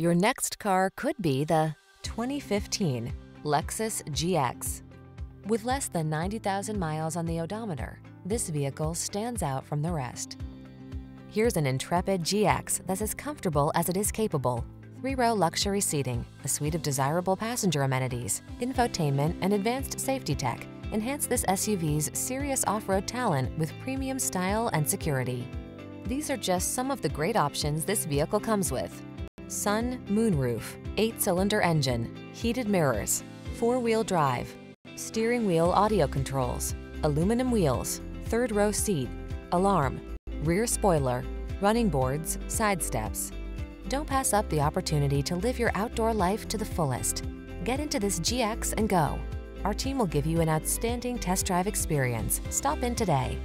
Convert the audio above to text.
Your next car could be the 2015 Lexus GX. With less than 90,000 miles on the odometer, this vehicle stands out from the rest. Here's an intrepid GX that's as comfortable as it is capable. Three-row luxury seating, a suite of desirable passenger amenities, infotainment, and advanced safety tech enhance this SUV's serious off-road talent with premium style and security. These are just some of the great options this vehicle comes with. Sun moonroof, eight-cylinder engine, heated mirrors, four-wheel drive, steering wheel audio controls, aluminum wheels, third row seat, alarm, rear spoiler, running boards, side steps. Don't pass up the opportunity to live your outdoor life to the fullest. Get into this GX and go. Our team will give you an outstanding test drive experience. Stop in today.